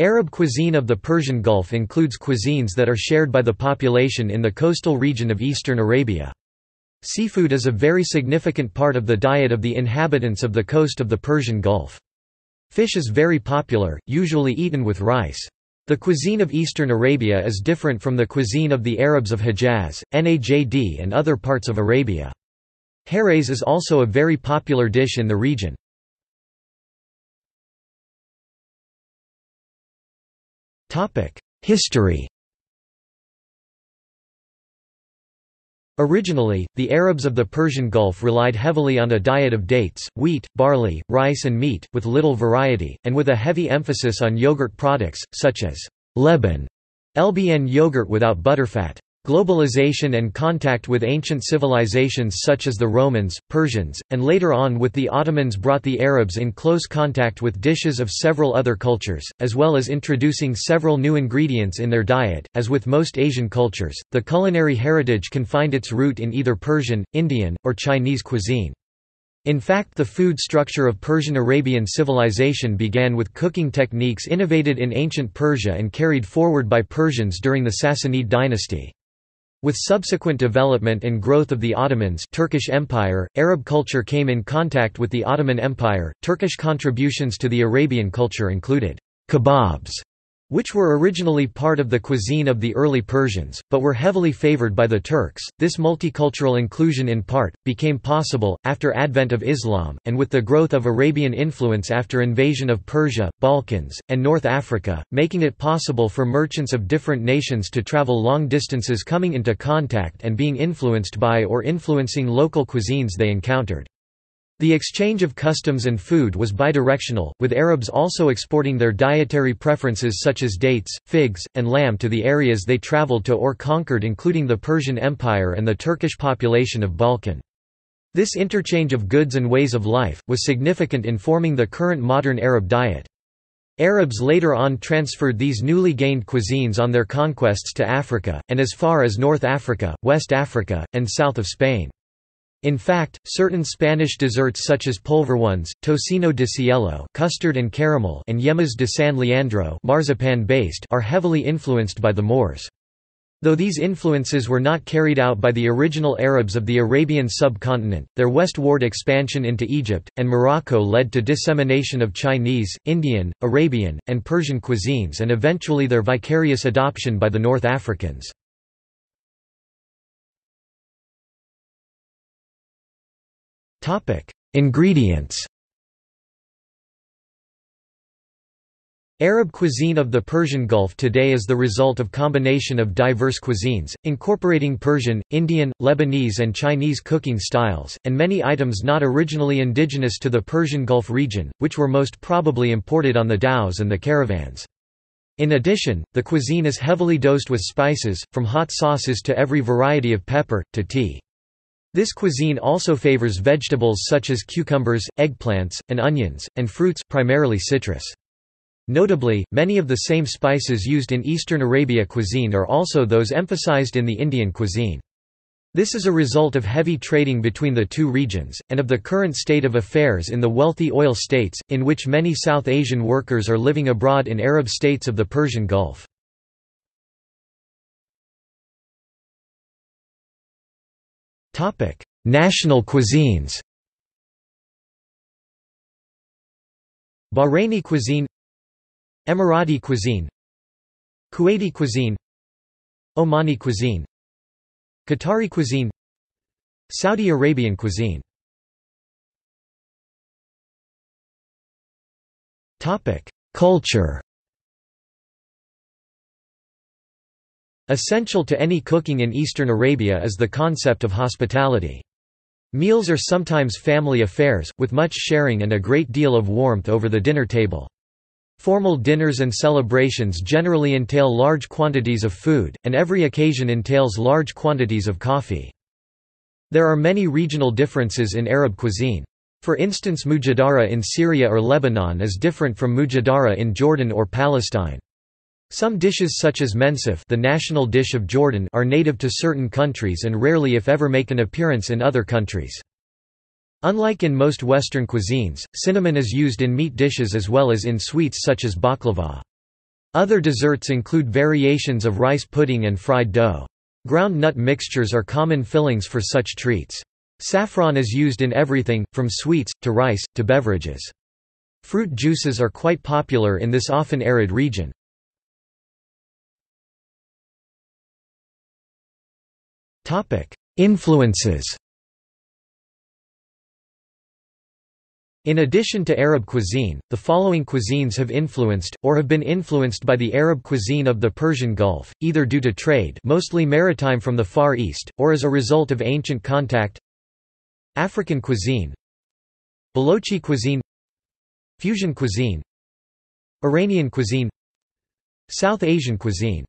Arab cuisine of the Persian Gulf includes cuisines that are shared by the population in the coastal region of eastern Arabia. Seafood is a very significant part of the diet of the inhabitants of the coast of the Persian Gulf. Fish is very popular, usually eaten with rice. The cuisine of eastern Arabia is different from the cuisine of the Arabs of Hejaz, Najd and other parts of Arabia. Harees is also a very popular dish in the region. History Originally, the Arabs of the Persian Gulf relied heavily on a diet of dates, wheat, barley, rice and meat, with little variety, and with a heavy emphasis on yogurt products, such as leban, lbn yogurt without butterfat. Globalization and contact with ancient civilizations such as the Romans, Persians, and later on with the Ottomans brought the Arabs in close contact with dishes of several other cultures, as well as introducing several new ingredients in their diet. As with most Asian cultures, the culinary heritage can find its root in either Persian, Indian, or Chinese cuisine. In fact the food structure of Persian-Arabian civilization began with cooking techniques innovated in ancient Persia and carried forward by Persians during the Sassanid dynasty. With subsequent development and growth of the Ottomans Turkish Empire, Arab culture came in contact with the Ottoman Empire. Turkish contributions to the Arabian culture included kebabs, which were originally part of the cuisine of the early Persians, but were heavily favored by the Turks. This multicultural inclusion in part, became possible, after advent of Islam, and with the growth of Arabian influence after invasion of Persia, Balkans, and North Africa, making it possible for merchants of different nations to travel long distances coming into contact and being influenced by or influencing local cuisines they encountered. The exchange of customs and food was bidirectional, with Arabs also exporting their dietary preferences such as dates, figs, and lamb to the areas they traveled to or conquered including the Persian Empire and the Turkish population of Balkan. This interchange of goods and ways of life, was significant in forming the current modern Arab diet. Arabs later on transferred these newly gained cuisines on their conquests to Africa, and as far as North Africa, West Africa, and south of Spain. In fact, certain Spanish desserts such as polvorones, tocino de cielo custard and caramel and yemas de San Leandro marzipan-based are heavily influenced by the Moors. Though these influences were not carried out by the original Arabs of the Arabian subcontinent, their westward expansion into Egypt, and Morocco led to dissemination of Chinese, Indian, Arabian, and Persian cuisines and eventually their vicarious adoption by the North Africans. Topic: Ingredients. Arab cuisine of the Persian Gulf today is the result of combination of diverse cuisines, incorporating Persian, Indian, Lebanese and Chinese cooking styles, and many items not originally indigenous to the Persian Gulf region, which were most probably imported on the dhows and the caravans. In addition, the cuisine is heavily dosed with spices, from hot sauces to every variety of pepper, to tea. This cuisine also favors vegetables such as cucumbers, eggplants, and onions, and fruits primarily citrus. Notably, many of the same spices used in Eastern Arabia cuisine are also those emphasized in the Indian cuisine. This is a result of heavy trading between the two regions, and of the current state of affairs in the wealthy oil states, in which many South Asian workers are living abroad in Arab states of the Persian Gulf. National cuisines Bahraini cuisine Emirati cuisine Kuwaiti cuisine Omani cuisine Qatari cuisine Saudi Arabian cuisine Culture Essential to any cooking in Eastern Arabia is the concept of hospitality. Meals are sometimes family affairs, with much sharing and a great deal of warmth over the dinner table. Formal dinners and celebrations generally entail large quantities of food, and every occasion entails large quantities of coffee. There are many regional differences in Arab cuisine. For instance mujadara in Syria or Lebanon is different from mujadara in Jordan or Palestine. Some dishes such as mansaf the national dish of Jordan are native to certain countries and rarely if ever make an appearance in other countries. Unlike in most Western cuisines, cinnamon is used in meat dishes as well as in sweets such as baklava. Other desserts include variations of rice pudding and fried dough. Ground nut mixtures are common fillings for such treats. Saffron is used in everything, from sweets, to rice, to beverages. Fruit juices are quite popular in this often arid region. Influences. In addition to Arab cuisine, the following cuisines have influenced, or have been influenced by the Arab cuisine of the Persian Gulf, either due to trade mostly maritime from the Far East, or as a result of ancient contact. African cuisine. Balochi cuisine. Fusion cuisine. Iranian cuisine. South Asian cuisine